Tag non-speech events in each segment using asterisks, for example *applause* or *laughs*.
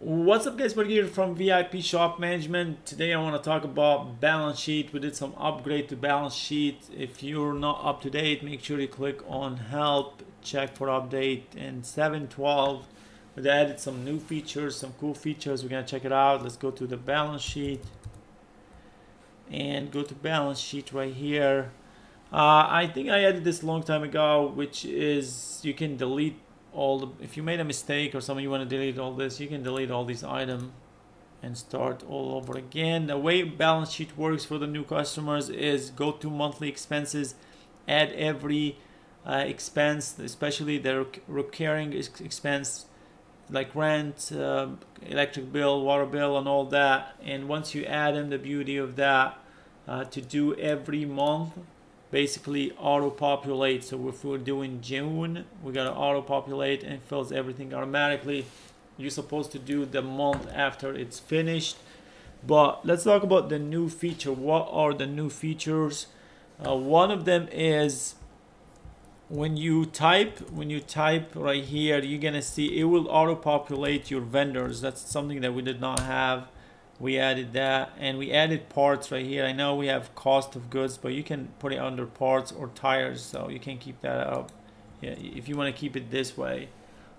What's up guys, we're here from VIP Shop Management. Today I want to talk about balance sheet. We did some upgrade to balance sheet. If you're not up to date, make sure you click on help, check for update in 7.12. We added some new features, some cool features. We're gonna check it out. Let's go to the balance sheet and go to balance sheet right here. Uh, I think I added this long time ago, which is you can delete all the, if you made a mistake or something you want to delete all this you can delete all these items and start all over again. The way balance sheet works for the new customers is go to monthly expenses add every uh, expense especially the recurring expense like rent uh, electric bill water bill and all that. And once you add in the beauty of that uh, to do every month basically auto populate so if we're doing June we gotta auto populate and fills everything automatically. You're supposed to do the month after it's finished. But let's talk about the new feature. What are the new features? Uh, one of them is when you type when you type right here you're gonna see it will auto populate your vendors. That's something that we did not have we added that and we added parts right here. I know we have cost of goods but you can put it under parts or tires so you can keep that up. Yeah, if you want to keep it this way.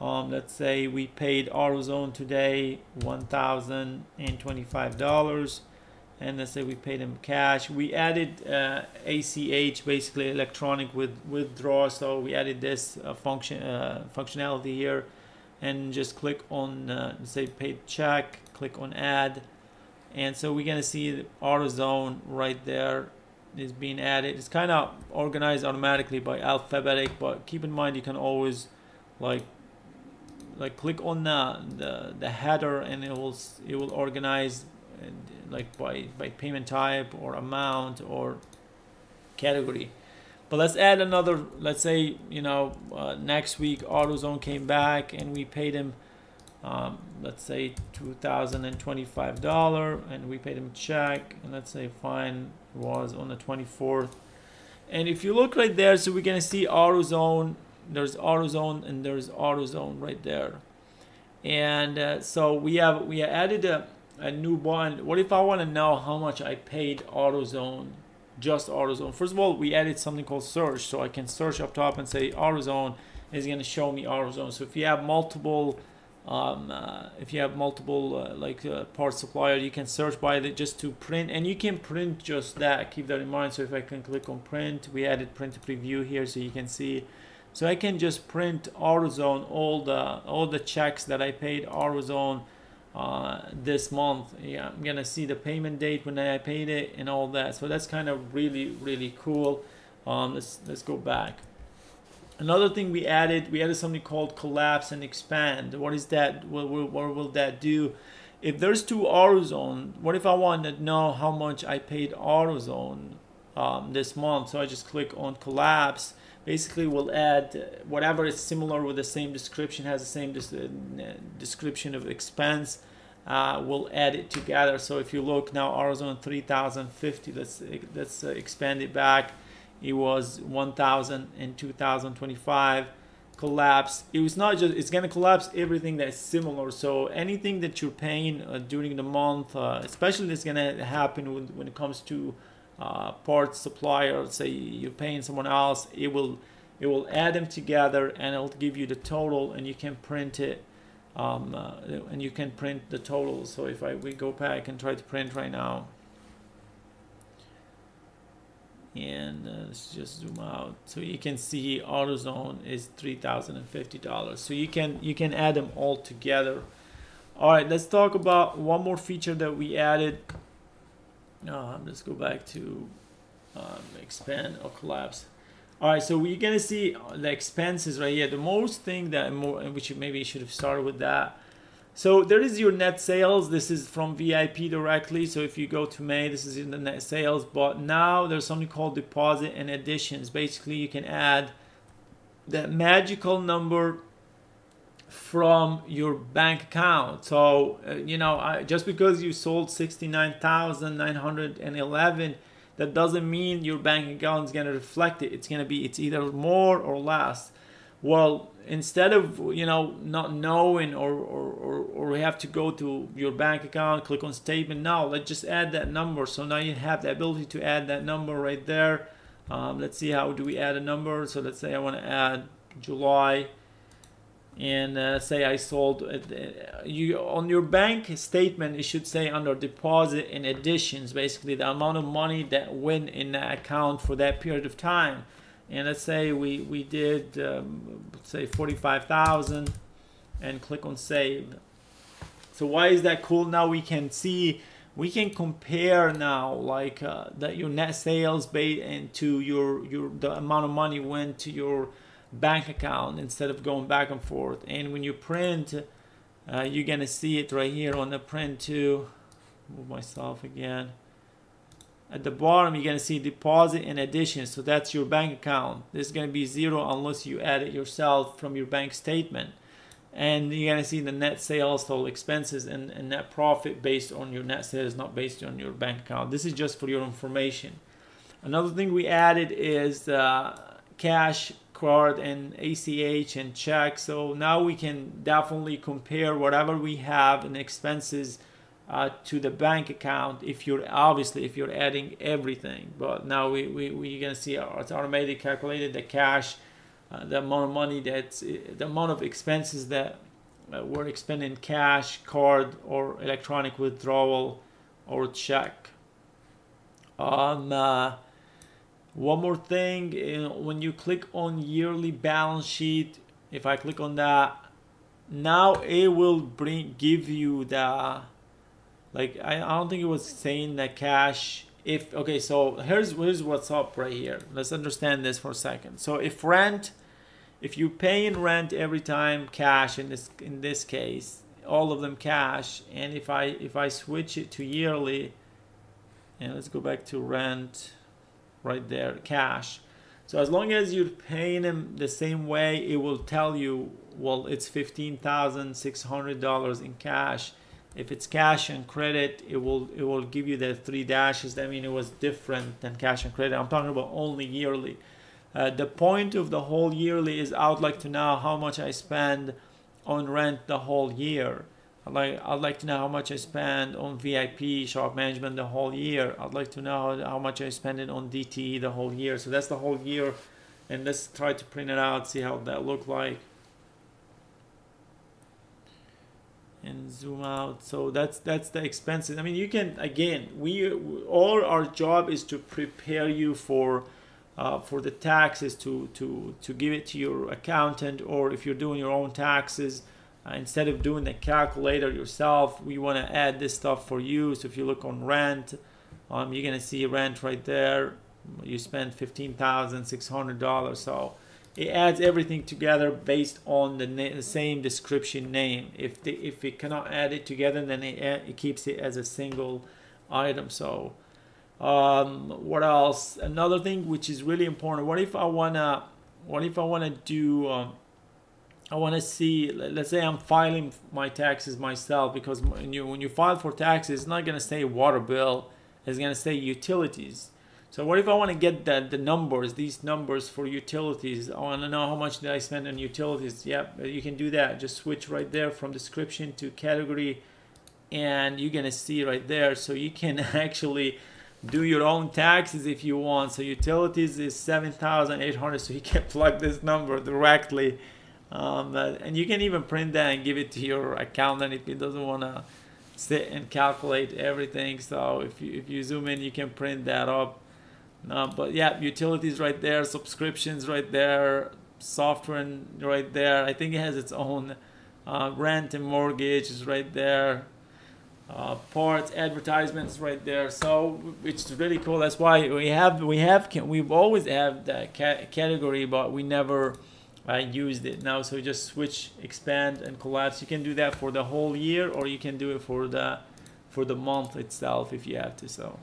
Um, let's say we paid AutoZone today $1,025 and let's say we paid them cash. We added uh, ACH basically electronic with withdraw so we added this uh, function uh, functionality here and just click on uh, say paid check click on add and so we're gonna see the AutoZone right there is being added. It's kind of organized automatically by alphabetic but keep in mind you can always like like click on the the, the header and it will it will organize like by by payment type or amount or category. But let's add another let's say you know uh, next week AutoZone came back and we paid him um, let's say $2,025 and we paid him check and let's say fine was on the 24th and if you look right there so we're gonna see AutoZone there's AutoZone and there's AutoZone right there. And uh, so we have we added a, a new bond. What if I want to know how much I paid AutoZone just AutoZone? First of all we added something called search so I can search up top and say AutoZone is going to show me AutoZone. So if you have multiple um, uh, if you have multiple uh, like uh, part supplier you can search by it just to print and you can print just that keep that in mind. So if I can click on print we added print preview here so you can see. So I can just print AutoZone all the all the checks that I paid AutoZone uh, this month. Yeah I'm gonna see the payment date when I paid it and all that. So that's kind of really really cool. Um, let's let's go back Another thing we added, we added something called collapse and expand. What is that? What, what, what will that do? If there's two AutoZone, what if I want to know how much I paid AutoZone um, this month? So I just click on collapse. Basically, we'll add whatever is similar with the same description, has the same description of expense. Uh, we'll add it together. So if you look now, AutoZone 3050, let's, let's uh, expand it back it was 1000 in 2025 collapse it was not just it's going to collapse everything that's similar. So anything that you're paying uh, during the month uh, especially it's going to happen when, when it comes to uh, parts supplier say you're paying someone else it will it will add them together and it'll give you the total and you can print it um, uh, and you can print the total. So if I we go back and try to print right now and uh, let's just zoom out. So you can see AutoZone is $3,050 so you can you can add them all together. All right let's talk about one more feature that we added. Uh, let's go back to um, expand or collapse. All right so we're gonna see the expenses right here. The most thing that more which maybe you should have started with that so there is your net sales. This is from VIP directly. So if you go to May, this is in the net sales. But now there's something called deposit and additions. Basically, you can add that magical number from your bank account. So, uh, you know, I, just because you sold 69,911, that doesn't mean your bank account is going to reflect it. It's going to be, it's either more or less. Well instead of you know not knowing or, or, or, or we have to go to your bank account click on statement now let's just add that number. So now you have the ability to add that number right there. Um, let's see how do we add a number? So let's say I want to add July and uh, say I sold uh, you on your bank statement it should say under deposit and additions basically the amount of money that went in the account for that period of time and let's say we we did um, say 45,000 and click on save. So why is that cool? Now we can see we can compare now like uh, that your net sales base and to your your the amount of money went to your bank account instead of going back and forth. And when you print uh, you're gonna see it right here on the print too. Move myself again at the bottom you're going to see deposit and addition so that's your bank account. This is going to be zero unless you add it yourself from your bank statement. And you're going to see the net sales total expenses and, and net profit based on your net sales not based on your bank account. This is just for your information. Another thing we added is uh, cash card and ACH and check. So now we can definitely compare whatever we have in expenses uh, to the bank account if you're obviously if you're adding everything. But now we, we, we're gonna see it's automatically calculated the cash uh, the amount of money that's the amount of expenses that uh, we're expending cash card or electronic withdrawal or check. Um, uh, one more thing you know, when you click on yearly balance sheet if I click on that now it will bring give you the like I, I don't think it was saying that cash if okay so here's here's what's up right here. Let's understand this for a second. So if rent if you pay in rent every time cash in this in this case all of them cash and if I if I switch it to yearly and let's go back to rent right there cash. So as long as you're paying them the same way it will tell you well it's $15,600 in cash if it's cash and credit it will it will give you the three dashes that mean it was different than cash and credit i'm talking about only yearly uh, the point of the whole yearly is i'd like to know how much i spend on rent the whole year I'd like, I'd like to know how much I spend on VIP shop management the whole year. I'd like to know how, how much I spend it on DTE the whole year. So that's the whole year. And let's try to print it out, see how that look like. And zoom out. So that's that's the expenses. I mean you can again we all our job is to prepare you for uh, for the taxes to to to give it to your accountant or if you're doing your own taxes uh, instead of doing the calculator yourself we want to add this stuff for you. So if you look on rent um, you're gonna see rent right there. You spend $15,600 so it adds everything together based on the, the same description name. If the, if it cannot add it together, then it, it keeps it as a single item. So um, what else? Another thing which is really important. What if I wanna what if I wanna do um, I want to see, let's say I'm filing my taxes myself because when you, when you file for taxes, it's not going to say water bill, it's going to say utilities. So what if I want to get the, the numbers, these numbers for utilities? I want to know how much did I spend on utilities. Yep, you can do that. Just switch right there from description to category and you're going to see right there. So you can *laughs* actually do your own taxes if you want. So utilities is 7,800. So you can *laughs* plug this number directly. Um, and you can even print that and give it to your accountant if he doesn't want to sit and calculate everything. So if you, if you zoom in, you can print that up uh, but yeah, utilities right there, subscriptions right there, software right there. I think it has its own uh, rent and mortgage is right there. Uh, parts, advertisements right there. So it's really cool. That's why we have we have we've always had that category, but we never uh, used it. Now, so just switch, expand, and collapse. You can do that for the whole year, or you can do it for the for the month itself if you have to. So.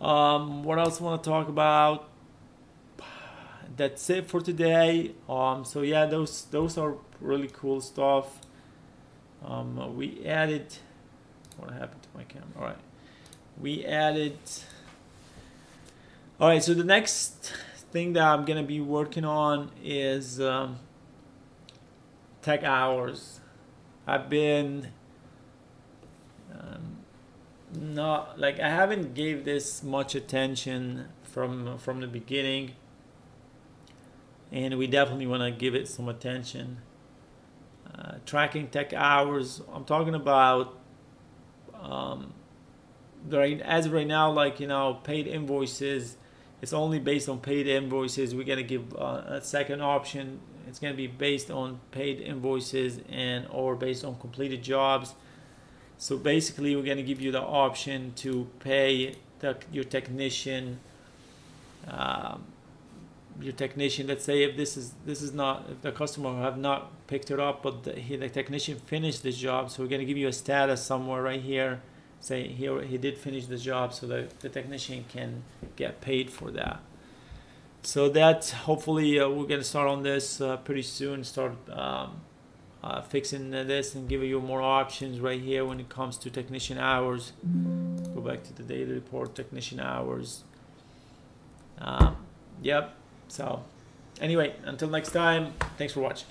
Um, what else want to talk about? That's it for today. Um, so yeah, those those are really cool stuff. Um, we added. What happened to my camera? All right, we added. All right, so the next thing that I'm gonna be working on is um, tech hours. I've been um, not like I haven't gave this much attention from from the beginning, and we definitely want to give it some attention. Uh, tracking tech hours. I'm talking about um, right as right now, like you know, paid invoices. It's only based on paid invoices. We're gonna give uh, a second option. It's gonna be based on paid invoices and or based on completed jobs. So basically, we're gonna give you the option to pay the, your technician. Um, your technician let's say if this is this is not if the customer have not picked it up but the, he, the technician finished the job so we're going to give you a status somewhere right here say here he did finish the job so that the technician can get paid for that so that hopefully uh, we're going to start on this uh, pretty soon start um, uh, fixing this and giving you more options right here when it comes to technician hours go back to the daily report technician hours um, yep so, anyway, until next time, thanks for watching.